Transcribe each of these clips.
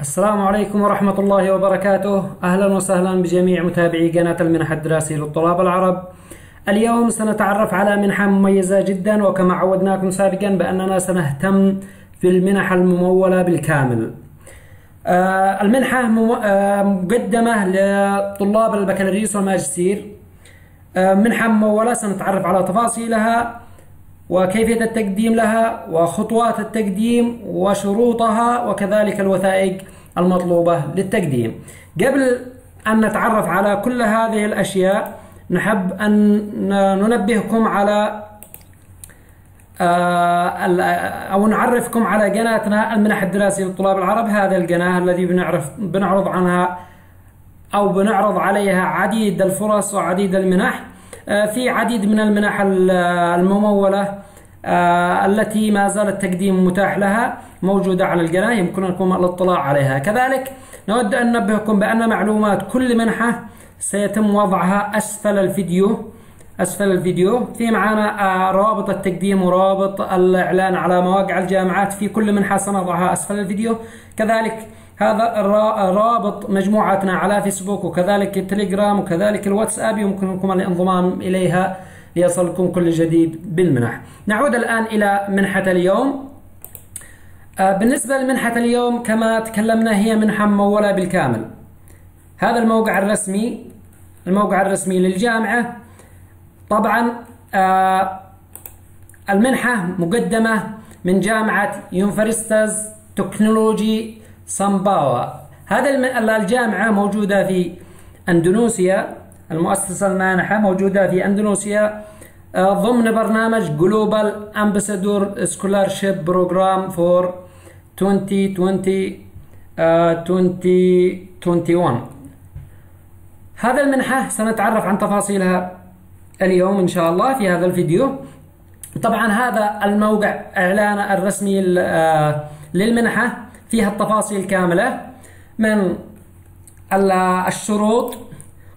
السلام عليكم ورحمة الله وبركاته. أهلا وسهلا بجميع متابعي قناة المنح الدراسية للطلاب العرب. اليوم سنتعرف على منحة مميزة جدا وكما عودناكم سابقا بأننا سنهتم في المنح الممولة بالكامل. آه، المنحة آه، مقدمة لطلاب البكالوريوس والماجستير. آه، منحة ممولة سنتعرف على تفاصيلها. وكيفية التقديم لها وخطوات التقديم وشروطها وكذلك الوثائق المطلوبة للتقديم. قبل أن نتعرف على كل هذه الأشياء نحب أن ننبهكم على آه، أو نعرفكم على قناتنا المنح الدراسية للطلاب العرب. هذا القناة الذي بنعرف بنعرض عنها أو بنعرض عليها عديد الفرص وعديد المنح. في عديد من المنح الممولة آه، التي ما زال التقديم متاح لها موجودة على القناة يمكنكم الاطلاع عليها. كذلك نود أن ننبهكم بأن معلومات كل منحة سيتم وضعها أسفل الفيديو أسفل الفيديو. في معنا آه، روابط التقديم ورابط الإعلان على مواقع الجامعات. في كل منحة سنضعها أسفل الفيديو. كذلك هذا رابط مجموعتنا على فيسبوك وكذلك التليجرام وكذلك الواتساب يمكنكم الانضمام إليها ليصلكم كل جديد بالمنح. نعود الآن إلى منحة اليوم. آه، بالنسبة لمنحة اليوم كما تكلمنا هي منحة ممولة بالكامل. هذا الموقع الرسمي الموقع الرسمي للجامعة. طبعا آه، المنحة مقدمة من جامعة Universitas Teknologi Sumbawa. هذا الجامعة موجودة في أندونيسيا. المؤسسة المانحة موجودة في أندونيسيا. آه، ضمن برنامج Global Ambassador Scholarship Program for 2020 2021 هذا المنحة سنتعرف عن تفاصيلها اليوم إن شاء الله في هذا الفيديو. طبعا هذا الموقع إعلان الرسمي آه، للمنحة. فيها التفاصيل كاملة. من الشروط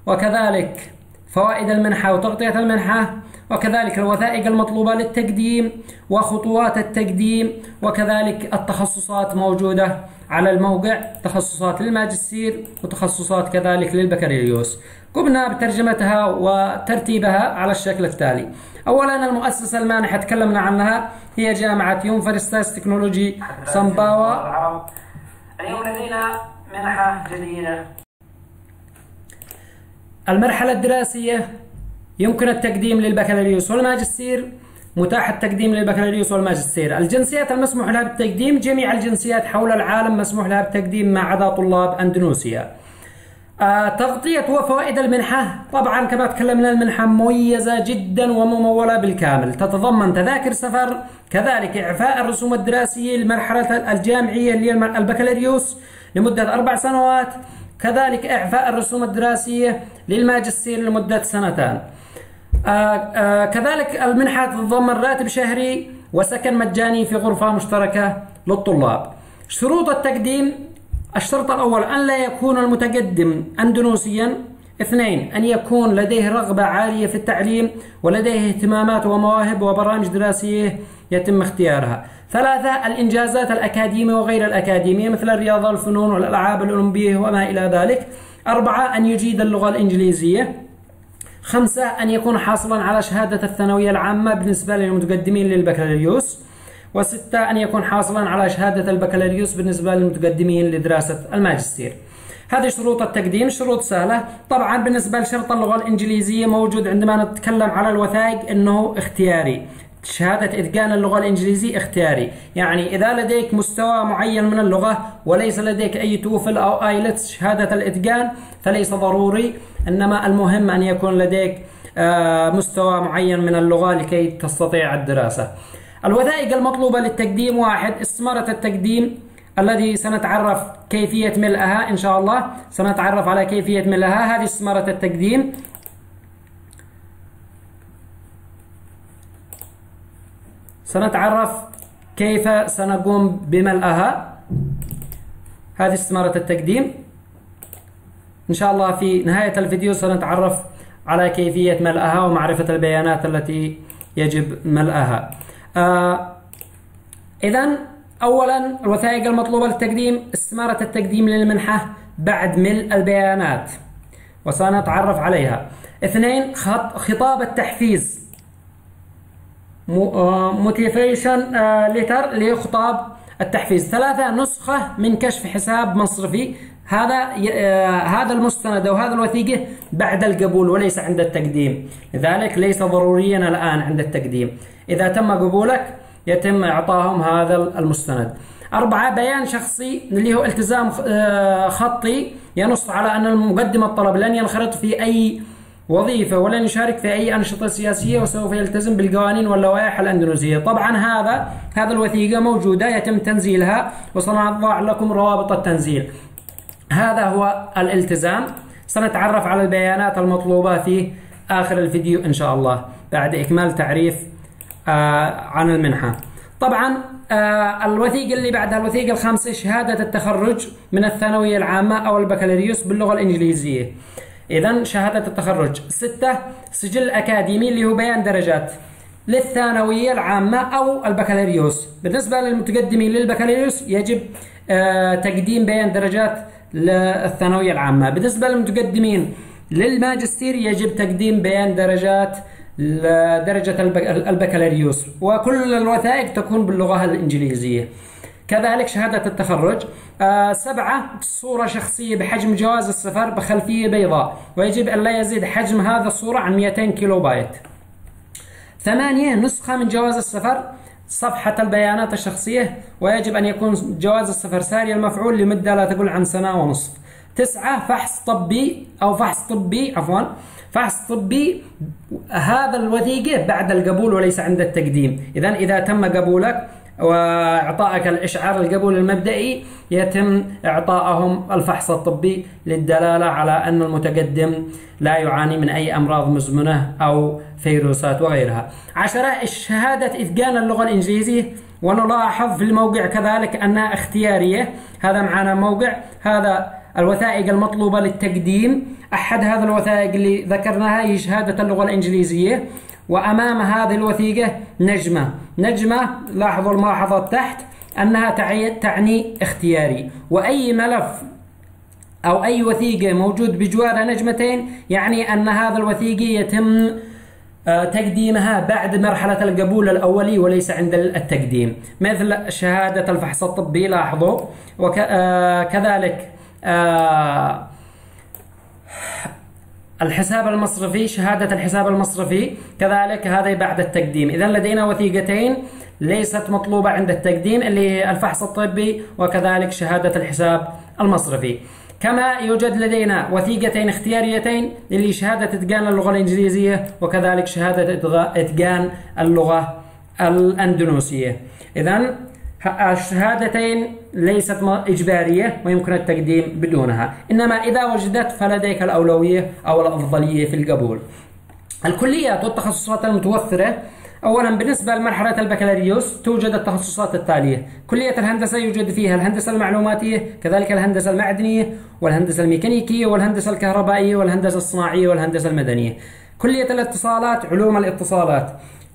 وكذلك فوائد المنحة وتغطية المنحة وكذلك الوثائق المطلوبة للتقديم وخطوات التقديم وكذلك التخصصات موجودة. على الموقع تخصصات للماجستير وتخصصات كذلك للبكالوريوس. قمنا بترجمتها وترتيبها على الشكل التالي. أولا المؤسسة المانحة تكلمنا عنها هي جامعة Universitas Teknologi Sumbawa اليوم لدينا منحة جديدة. المرحلة الدراسية يمكن التقديم للبكالوريوس والماجستير. متاح التقديم للبكالوريوس والماجستير. الجنسيات المسموح لها بالتقديم جميع الجنسيات حول العالم مسموح لها بالتقديم ما عدا طلاب أندونيسيا. آه تغطية وفوائد المنحة. طبعا كما تكلمنا المنحة مميزة جدا وممولة بالكامل. تتضمن تذاكر سفر كذلك إعفاء الرسوم الدراسية للمرحلة الجامعية اللي هي البكالوريوس لمدة أربع سنوات كذلك إعفاء الرسوم الدراسية للماجستير لمدة سنتان. كذلك المنحة تتضمن راتب شهري وسكن مجاني في غرفة مشتركة للطلاب. شروط التقديم الشرط الأول أن لا يكون المتقدم أندونيسيا. اثنين أن يكون لديه رغبة عالية في التعليم ولديه اهتمامات ومواهب وبرامج دراسية يتم اختيارها. ثلاثة الإنجازات الأكاديمية وغير الأكاديمية مثل الرياضة والفنون والألعاب الأولمبية وما إلى ذلك. أربعة أن يجيد اللغة الإنجليزية. خمسة أن يكون حاصلا على شهادة الثانوية العامة بالنسبة للمتقدمين للبكالوريوس. وستة أن يكون حاصلا على شهادة البكالوريوس بالنسبة للمتقدمين لدراسة الماجستير. هذه شروط التقديم شروط سهلة. طبعا بالنسبة لشرط اللغة الإنجليزية موجود عندما نتكلم على الوثائق أنه اختياري. شهادة إتقان اللغة الإنجليزية اختياري. يعني إذا لديك مستوى معين من اللغة وليس لديك أي توفل أو آيلتس شهادة الإتقان فليس ضروري. إنما المهم أن يكون لديك آه، مستوى معين من اللغة لكي تستطيع الدراسة. الوثائق المطلوبة للتقديم واحد استمارة التقديم الذي سنتعرف كيفية ملئها. إن شاء الله سنتعرف على كيفية ملئها. هذه استمارة التقديم. سنتعرف كيف سنقوم بملئها هذه استمارة التقديم. إن شاء الله في نهاية الفيديو سنتعرف على كيفية ملئها ومعرفة البيانات التي يجب ملئها آه إذا أولا الوثائق المطلوبة للتقديم استمارة التقديم للمنحة بعد ملء البيانات وسنتعرف عليها. اثنين خطاب التحفيز. motivation letter لخطاب التحفيز. ثلاثة نسخة من كشف حساب مصرفي. هذا آه، هذا المستند أو هذا الوثيقة بعد القبول وليس عند التقديم. لذلك ليس ضروريا الآن عند التقديم. إذا تم قبولك يتم اعطائهم هذا المستند. أربعة بيان شخصي اللي هو التزام آه، خطي. ينص على أن المقدم الطلب لن ينخرط في أي وظيفة ولن يشارك في أي أنشطة سياسية وسوف يلتزم بالقوانين واللوائح الأندونيسية طبعا هذا هذا الوثيقة موجودة يتم تنزيلها وسنضع لكم روابط التنزيل. هذا هو الالتزام. سنتعرف على البيانات المطلوبة في آخر الفيديو إن شاء الله بعد إكمال تعريف آه عن المنحة. طبعا آه الوثيقة اللي بعدها الوثيقة الخامسة شهادة التخرج من الثانوية العامة أو البكالوريوس باللغة الإنجليزية. إذا شهادة التخرج. ستة سجل أكاديمي اللي هو بيان درجات للثانوية العامة أو البكالوريوس. بالنسبة للمتقدمين للبكالوريوس يجب آه تقديم بيان درجات للثانوية العامة. بالنسبة للمتقدمين للماجستير يجب تقديم بيان درجات لدرجة البكالوريوس. وكل الوثائق تكون باللغة الإنجليزية. كذلك شهادة التخرج. آه سبعة صورة شخصية بحجم جواز السفر بخلفية بيضاء ويجب أن لا يزيد حجم هذا الصورة عن 200 كيلو بايت. ثمانية نسخة من جواز السفر صفحة البيانات الشخصية ويجب أن يكون جواز السفر ساري المفعول لمدة لا تقل عن سنة ونصف. تسعة فحص طبي أو فحص طبي عفوا فحص طبي هذا الوثيقة بعد القبول وليس عند التقديم. إذا إذا تم قبولك وإعطائك الإشعار القبول المبدئي يتم اعطائهم الفحص الطبي للدلالة على أن المتقدم لا يعاني من أي أمراض مزمنة أو فيروسات وغيرها. عشرة شهادة إتقان اللغة الإنجليزية. ونلاحظ في الموقع كذلك انها اختيارية، هذا معنا موقع هذا الوثائق المطلوبة للتقديم، أحد هذه الوثائق اللي ذكرناها هي شهادة اللغة الإنجليزية. وأمام هذه الوثيقة نجمة. نجمة لاحظوا الملاحظة تحت أنها تعني اختياري. وأي ملف أو أي وثيقة موجود بجوارها نجمتين يعني أن هذا الوثيقة يتم آه، تقديمها بعد مرحلة القبول الأولي وليس عند التقديم. مثل شهادة الفحص الطبي لاحظوا. وكذلك آه، الحساب المصرفي شهادة الحساب المصرفي كذلك هذا بعد التقديم. إذا لدينا وثيقتين ليست مطلوبة عند التقديم اللي الفحص الطبي وكذلك شهادة الحساب المصرفي. كما يوجد لدينا وثيقتين اختياريتين اللي شهادة إتقان اللغة الإنجليزية وكذلك شهادة إتقان اللغة الأندونوسية إذا الشهادتين ليست إجبارية ويمكن التقديم بدونها. إنما إذا وجدت فلديك الأولوية أو الأفضلية في القبول. الكليات والتخصصات المتوفرة. أولا بالنسبة لمرحلة البكالوريوس توجد التخصصات التالية. كلية الهندسة يوجد فيها الهندسة المعلوماتية كذلك الهندسة المعدنية والهندسة الميكانيكية والهندسة الكهربائية والهندسة الصناعية والهندسة المدنية. كلية الاتصالات علوم الاتصالات.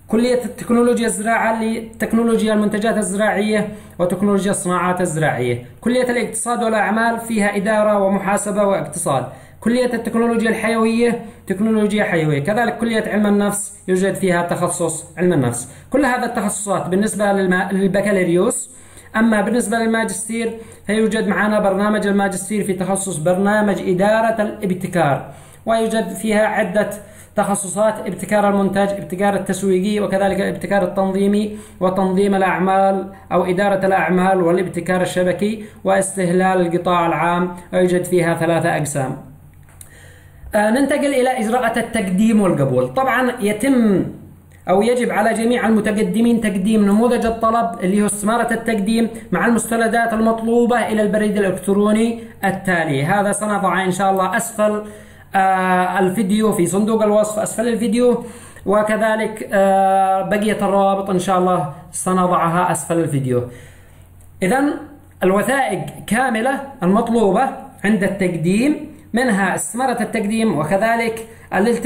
كلية التكنولوجيا الزراعة لتكنولوجيا المنتجات الزراعية وتكنولوجيا الصناعات الزراعية. كلية الاقتصاد والأعمال فيها إدارة ومحاسبة واقتصاد كلية التكنولوجيا الحيوية تكنولوجيا حيوية. كذلك كلية علم النفس يوجد فيها تخصص علم النفس. كل هذه التخصصات بالنسبة للبكالوريوس. أما بالنسبة للماجستير فيوجد معنا برنامج الماجستير في تخصص برنامج إدارة الابتكار. ويوجد فيها عدة تخصصات ابتكار المنتج ابتكار التسويقي وكذلك الابتكار التنظيمي وتنظيم الأعمال أو إدارة الأعمال والابتكار الشبكي واستهلال القطاع العام. ويوجد فيها ثلاثة أقسام. آه ننتقل إلى إجراءات التقديم والقبول. طبعا يتم أو يجب على جميع المتقدمين تقديم نموذج الطلب اللي هو استمارة التقديم مع المستندات المطلوبة إلى البريد الإلكتروني التالي. هذا سنضع إن شاء الله أسفل الفيديو في صندوق الوصف أسفل الفيديو. وكذلك آه، بقية الروابط إن شاء الله سنضعها أسفل الفيديو. إذا الوثائق كاملة المطلوبة عند التقديم منها استمارة التقديم وكذلك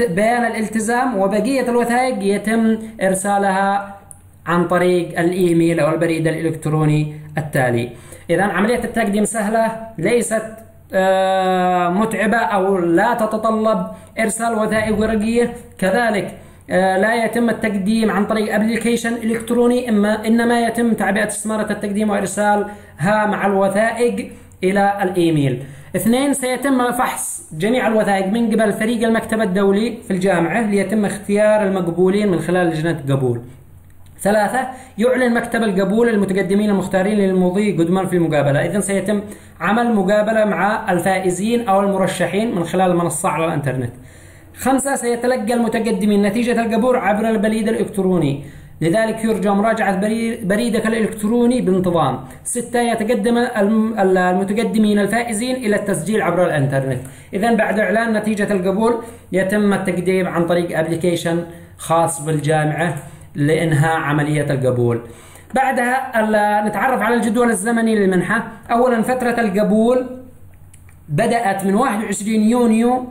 بيان الالتزام وبقية الوثائق يتم إرسالها عن طريق الإيميل أو البريد الإلكتروني التالي. إذا عملية التقديم سهلة ليست آه، متعبة أو لا تتطلب إرسال وثائق ورقية كذلك آه، لا يتم التقديم عن طريق application إلكتروني اما إنما يتم تعبئة استماره التقديم وإرسالها مع الوثائق إلى الإيميل. اثنين سيتم فحص جميع الوثائق من قبل فريق المكتب الدولي في الجامعة ليتم اختيار المقبولين من خلال لجنة قبول. ثلاثة يعلن مكتب القبول المتقدمين المختارين للمضي قدما في المقابلة. إذا سيتم عمل مقابلة مع الفائزين أو المرشحين من خلال المنصة على الإنترنت. خمسة سيتلقى المتقدمين نتيجة القبول عبر البريد الإلكتروني. لذلك يرجى مراجعة بريدك الإلكتروني بانتظام. ستة يتقدم المتقدمين الفائزين إلى التسجيل عبر الإنترنت. إذا بعد إعلان نتيجة القبول يتم التقديم عن طريق application خاص بالجامعة. لإنهاء عملية القبول. بعدها نتعرف على الجدول الزمني للمنحة. أولا فترة القبول بدأت من 21 يونيو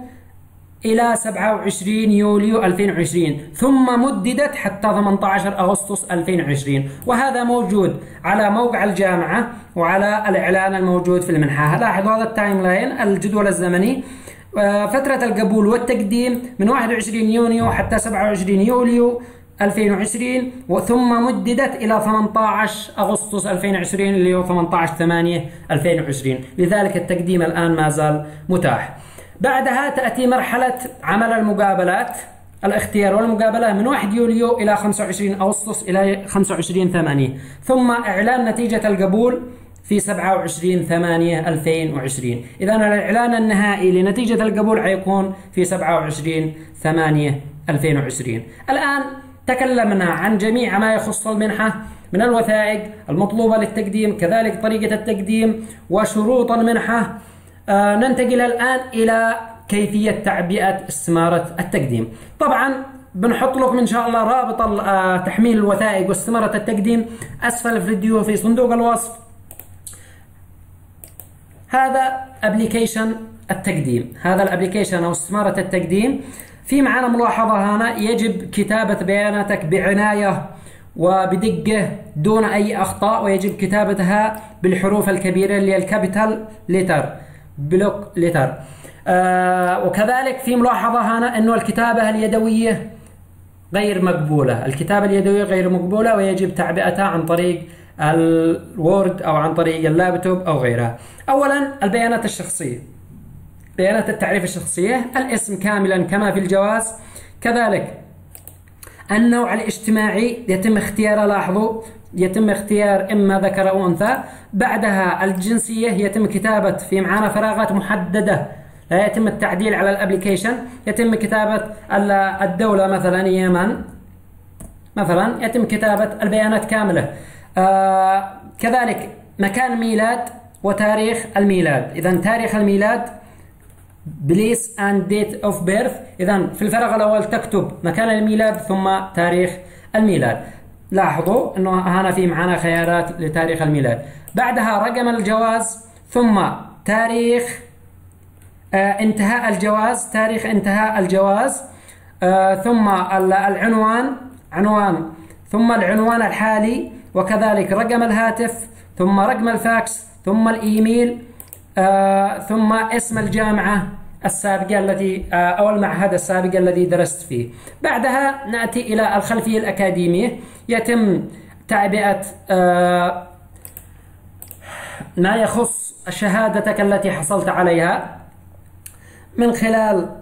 إلى 27 يوليو 2020 ثم مددت حتى 18 أغسطس 2020 وهذا موجود على موقع الجامعة وعلى الإعلان الموجود في المنحة. لاحظوا هذا ال timeline الجدول الزمني. آه، فترة القبول والتقديم من 21 يونيو حتى 27 يوليو 2020 وثم مددت إلى 18 أغسطس 2020 اللي هو 18 8 2020 لذلك التقديم الآن ما زال متاح. بعدها تأتي مرحلة عمل المقابلات. الاختيار والمقابلة من 1 يوليو إلى 25 أغسطس إلى 25 8 ثم إعلان نتيجة القبول في 27 8 2020 إذا الإعلان النهائي لنتيجة القبول حيكون في 27 8 2020 الآن تكلمنا عن جميع ما يخص المنحة من الوثائق المطلوبة للتقديم كذلك طريقة التقديم وشروط المنحة. آه ننتقل الآن إلى كيفية تعبئة استمارة التقديم. طبعا بنحط لكم إن شاء الله رابط آه تحميل الوثائق واستمارة التقديم أسفل الفيديو في صندوق الوصف. هذا application التقديم. هذا ال application أو استمارة التقديم. في معنا ملاحظة هنا. يجب كتابة بياناتك بعناية وبدقة دون أي أخطاء ويجب كتابتها بالحروف الكبيرة اللي هي ال capital letter block letter. آه وكذلك في ملاحظة هنا أنه الكتابة اليدوية غير مقبولة. الكتابة اليدوية غير مقبولة ويجب تعبئتها عن طريق الوورد أو عن طريق اللابتوب أو غيرها. أولا البيانات الشخصية. بيانات التعريف الشخصية الاسم كاملا كما في الجواز. كذلك النوع الاجتماعي يتم اختياره لاحظوا يتم اختيار إما ذكر أو أنثى. بعدها الجنسية يتم كتابة في معانا فراغات محددة. لا يتم التعديل على ال application. يتم كتابة الدولة مثلا يمن. مثلا يتم كتابة البيانات كاملة. آه كذلك مكان ميلاد وتاريخ الميلاد. اذا تاريخ الميلاد place and date of birth اذا في الفراغ الأول تكتب مكان الميلاد ثم تاريخ الميلاد. لاحظوا إنه هنا في معنا خيارات لتاريخ الميلاد. بعدها رقم الجواز ثم تاريخ آه انتهاء الجواز تاريخ انتهاء الجواز آه ثم العنوان عنوان. ثم العنوان الحالي وكذلك رقم الهاتف ثم رقم الفاكس ثم الإيميل. آه ثم اسم الجامعة السابقة التي آه أو المعهد السابق الذي درست فيه. بعدها نأتي إلى الخلفية الأكاديمية. يتم تعبئة آه ما يخص شهادتك التي حصلت عليها من خلال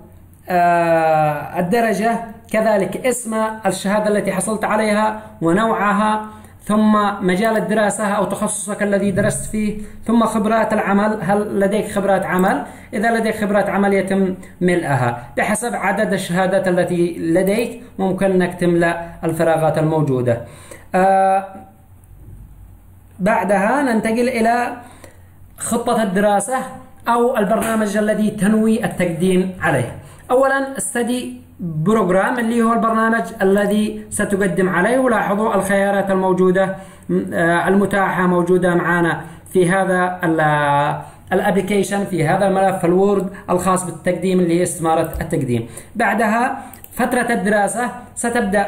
الدرجة. كذلك اسم الشهادة التي حصلت عليها ونوعها. ثم مجال الدراسة أو تخصصك الذي درست فيه ثم خبرات العمل هل لديك خبرات عمل؟ إذا لديك خبرات عمل يتم ملئها بحسب عدد الشهادات التي لديك ممكن أنك تملأ الفراغات الموجودة. آه بعدها ننتقل إلى خطة الدراسة أو البرنامج الذي تنوي التقديم عليه. أولا استدي بروجرام اللي هو البرنامج الذي ستقدم عليه. ولاحظوا الخيارات الموجودة آه، المتاحة موجودة معنا في هذا ال application في هذا الملف ال Word الخاص بالتقديم اللي هي استمارة التقديم. بعدها فترة الدراسة ستبدأ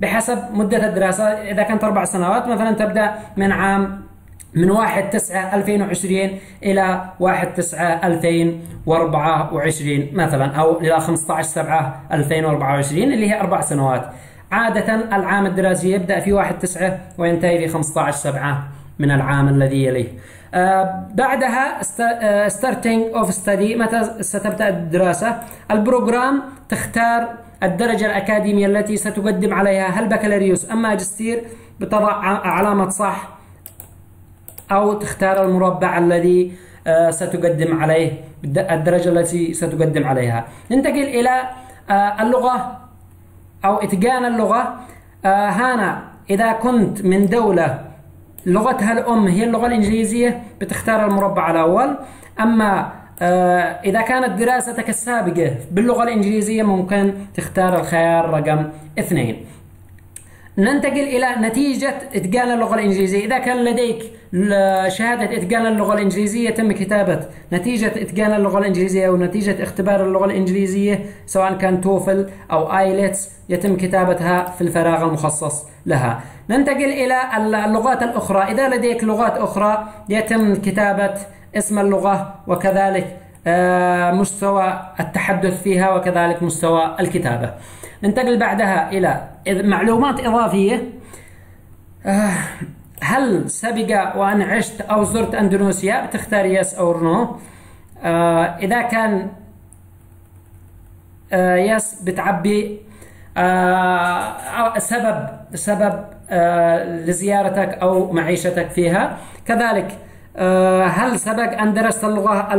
بحسب مدة الدراسة. إذا كانت أربع سنوات مثلا تبدأ من عام من 1 9 2020 إلى 1 9 2024 مثلا أو إلى 15 7 2024 اللي هي أربع سنوات. عادة العام الدراسي يبدأ في 1 9 وينتهي في 15 7 من العام الذي يليه. آه بعدها starting of study متى ستبدأ الدراسة؟ ال program تختار الدرجة الأكاديمية التي ستقدم عليها هل بكالوريوس أم ماجستير بتضع علامة صح أو تختار المربع الذي آه ستقدم عليه الدرجة التي ستقدم عليها. ننتقل إلى آه اللغة أو إتقان اللغة. آه، هنا إذا كنت من دولة لغتها الأم هي اللغة الإنجليزية بتختار المربع الأول. أما آه، إذا كانت دراستك السابقة باللغة الإنجليزية ممكن تختار الخيار رقم اثنين. ننتقل إلى نتيجة إتقان اللغة الإنجليزية. إذا كان لديك شهادة إتقان اللغة الإنجليزية يتم كتابة نتيجة إتقان اللغة الإنجليزية أو نتيجة اختبار اللغة الإنجليزية سواء كان توفل أو آيلتس يتم كتابتها في الفراغ المخصص لها. ننتقل إلى اللغات الأخرى. إذا لديك لغات أخرى يتم كتابة اسم اللغة وكذلك آه، مستوى التحدث فيها وكذلك مستوى الكتابة. ننتقل بعدها إلى معلومات إضافية. آه، هل سبق وأن عشت أو زرت أندونيسيا؟ بتختار يس أو نو آه، إذا كان yes بتعبي سبب سبب لزيارتك أو معيشتك فيها. كذلك هل سبق أن درست اللغة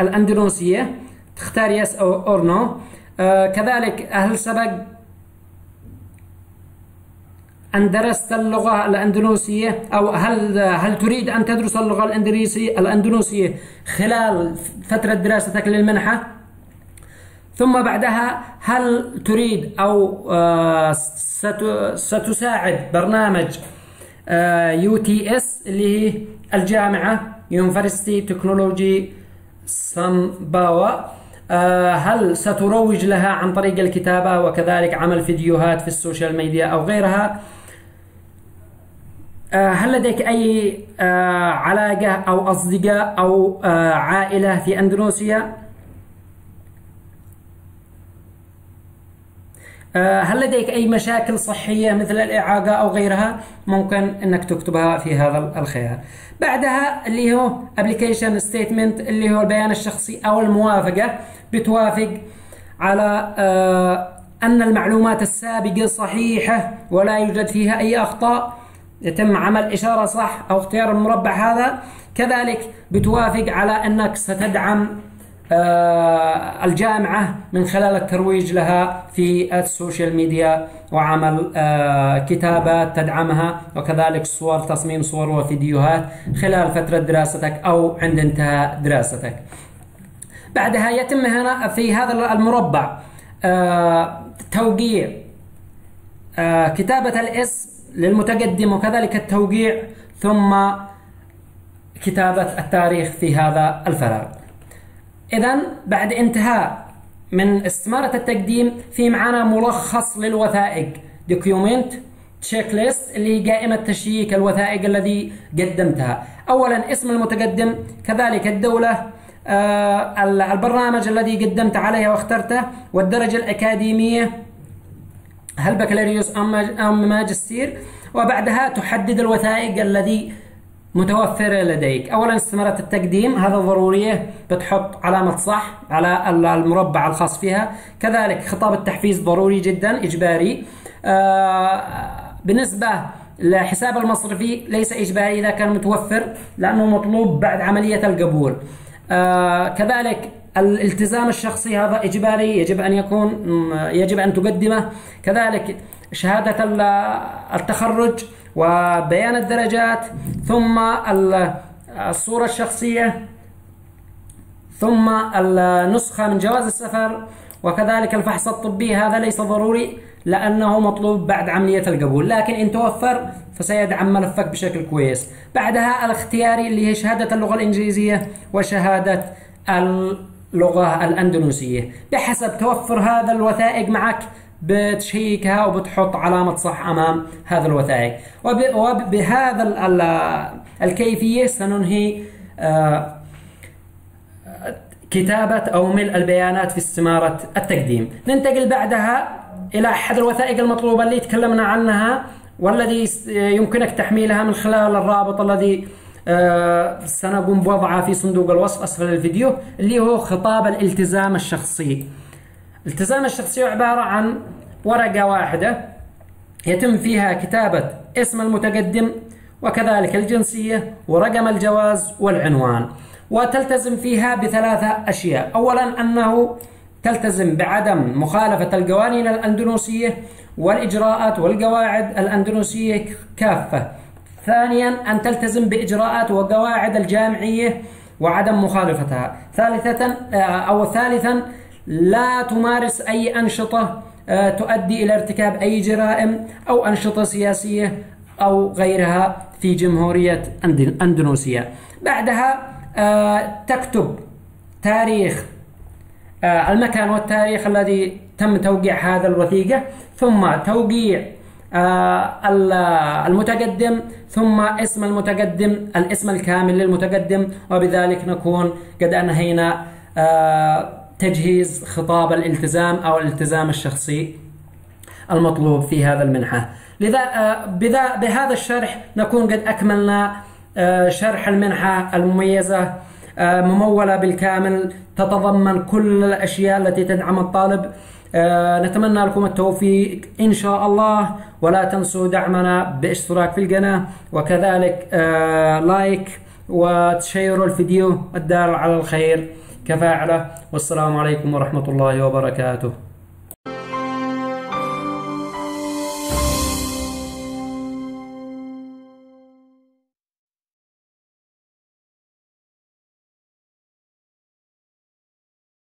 الأندونيسية؟ تختار yes أو or no كذلك هل سبق أن درست اللغة الأندونيسية أو هل هل تريد أن تدرس اللغة الأندونيسية الأندونيسية خلال فترة دراستك للمنحة؟ ثم بعدها هل تريد أو آه، ستساعد برنامج UTS اللي هي الجامعة University Technology سامباوا آه، هل ستروج لها عن طريق الكتابة وكذلك عمل فيديوهات في ال social media أو غيرها هل لديك أي علاقة أو أصدقاء أو عائلة في أندونيسيا؟ آه، هل لديك أي مشاكل صحية مثل الإعاقة أو غيرها؟ ممكن أنك تكتبها في هذا الخيار. بعدها اللي هو application statement اللي هو البيان الشخصي أو الموافقة. بتوافق على آه، أن المعلومات السابقة صحيحة ولا يوجد فيها أي أخطاء. يتم عمل إشارة صح أو اختيار المربع هذا كذلك بتوافق على أنك ستدعم آه، الجامعة من خلال الترويج لها في ال social media وعمل آه، كتابات تدعمها وكذلك صور تصميم صور وفيديوهات خلال فترة دراستك أو عند انتهاء دراستك. بعدها يتم هنا في هذا المربع آه، توقيع كتابة الاسم للمتقدم وكذلك التوقيع ثم كتابة التاريخ في هذا الفراغ. إذا بعد انتهاء من استمارة التقديم في معنا ملخص للوثائق. document checklist اللي قائمة check الوثائق الذي قدمتها. أولا اسم المتقدم كذلك الدولة آه البرنامج الذي قدمت عليه واخترته والدرجة الأكاديمية هل بكالوريوس أم ماجستير؟ وبعدها تحدد الوثائق الذي متوفرة لديك. أولا استمارة التقديم هذا ضرورية بتحط علامة صح على المربع الخاص فيها. كذلك خطاب التحفيز ضروري جدا إجباري. آه بالنسبة لحساب المصرفي ليس إجباري إذا كان متوفر لأنه مطلوب بعد عملية القبول. آه كذلك الالتزام الشخصي هذا إجباري يجب أن يكون يجب أن تقدمه. كذلك شهادة التخرج وبيان الدرجات ثم الصورة الشخصية ثم النسخة من جواز السفر وكذلك الفحص الطبي. هذا ليس ضروري لأنه مطلوب بعد عملية القبول. لكن إن توفر فسيدعم ملفك بشكل كويس. بعدها الاختياري اللي هي شهادة اللغة الإنجليزية وشهادة اللغة الأندونيسية. بحسب توفر هذا الوثائق معك بتشيكها وبتحط علامة صح أمام هذا الوثائق. وبهذا الكيفية سننهي آه، كتابة أو ملء البيانات في استمارة التقديم. ننتقل بعدها إلى أحد الوثائق المطلوبة اللي تكلمنا عنها والذي يمكنك تحميلها من خلال الرابط الذي سنقوم بوضعه في صندوق الوصف أسفل الفيديو اللي هو خطاب الالتزام الشخصي. الالتزام الشخصي عبارة عن ورقة واحدة يتم فيها كتابة اسم المتقدم وكذلك الجنسية ورقم الجواز والعنوان. وتلتزم فيها بثلاثة أشياء. أولا أنه تلتزم بعدم مخالفة القوانين الأندونيسية والإجراءات والقواعد الأندونيسية كافة. ثانيا أن تلتزم بإجراءات وقواعد الجامعية وعدم مخالفتها. ثالثة آه، أو ثالثا لا تمارس أي أنشطة آه، تؤدي إلى ارتكاب أي جرائم أو أنشطة سياسية أو غيرها في جمهورية أندونيسيا. بعدها آه، تكتب تاريخ المكان والتاريخ الذي تم توقيع هذا الوثيقة ثم توقيع المتقدم ثم اسم المتقدم الاسم الكامل للمتقدم وبذلك نكون قد أنهينا تجهيز خطاب الالتزام أو الالتزام الشخصي المطلوب في هذا المنحة. لذا آه، بذا بهذا الشرح نكون قد أكملنا آه، شرح المنحة المميزة آه، ممولة بالكامل تتضمن كل الأشياء التي تدعم الطالب. نتمنى لكم التوفيق إن شاء الله ولا تنسوا دعمنا باشتراك في القناة وكذلك لايك وتشيروا الفيديو الدال على الخير كفاعله والسلام عليكم ورحمة الله وبركاته.